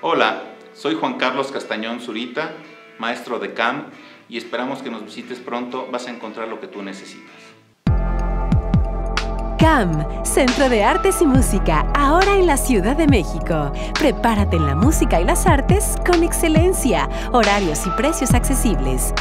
Hola, soy Juan Carlos Castañón Zurita, maestro de CAM, y esperamos que nos visites pronto, vas a encontrar lo que tú necesitas. CAM, Centro de Artes y Música, ahora en la Ciudad de México. Prepárate en la música y las artes con excelencia, horarios y precios accesibles.